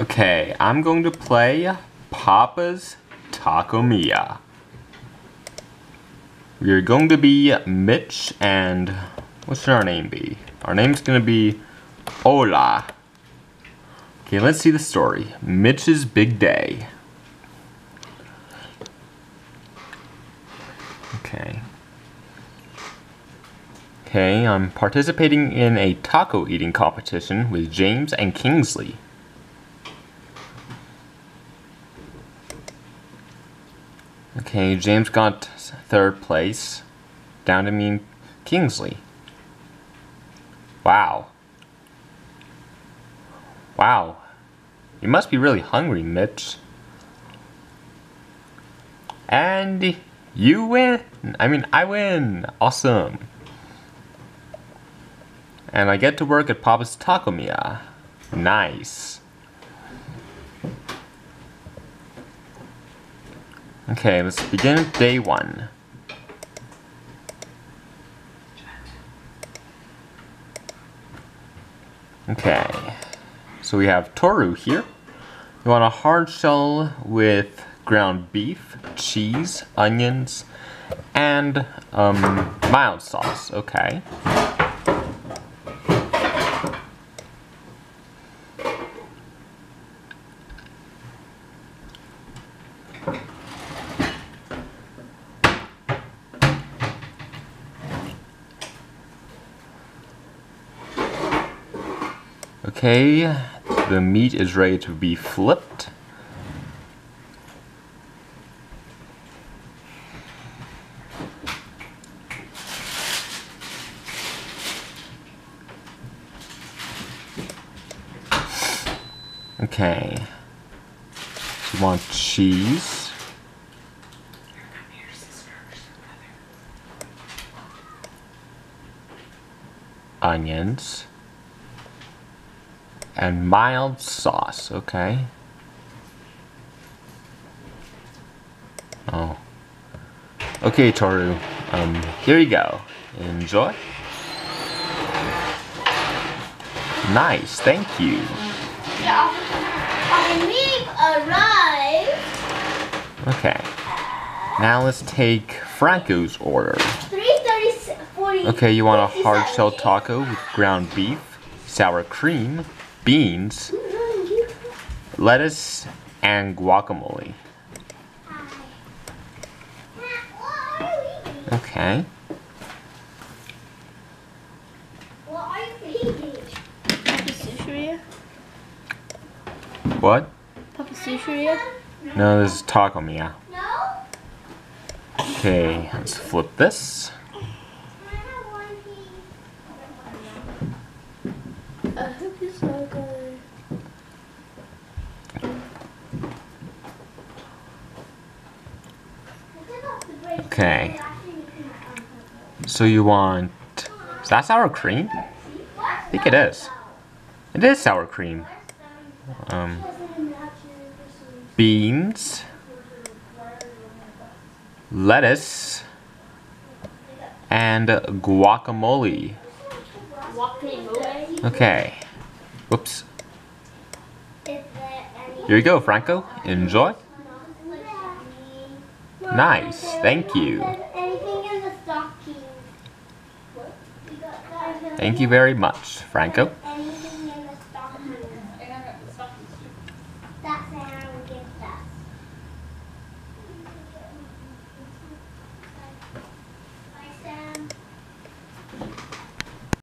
Okay, I'm going to play Papa's Taco Mia. We're going to be Mitch and what should our name be? Our name's gonna be Hola. Okay, let's see the story. Mitch's big day. Okay. Okay, I'm participating in a taco eating competition with James and Kingsley. Okay, James got third place. Down to me Kingsley. Wow. Wow. You must be really hungry, Mitch. And you win! I mean, I win! Awesome! And I get to work at Papa's Taco Mia. Nice. Okay, let's begin day one. Okay, so we have Tohru here. You want a hard shell with ground beef, cheese, onions, and um, mild sauce. Okay. Okay, the meat is ready to be flipped. Okay. You want cheese. Onions and mild sauce, okay? Oh. Okay, Tohru. Um, here you go. Enjoy. Nice, thank you. arrived. Okay. Now let's take Franco's order. Okay, you want a hard shell taco with ground beef, sour cream, beans, lettuce, and guacamole. Okay. What are you eating? Papa Sushiria? Papa Sushiria? No, this is taco mia. No? Okay, let's flip this. Okay. So you want... Is that sour cream? I think it is. It is sour cream. Um, beans, lettuce, and guacamole. Okay. Whoops. Here you go, Franco. Enjoy. Nice. Thank you. Anything in the stocking? Thank you very much, Franco.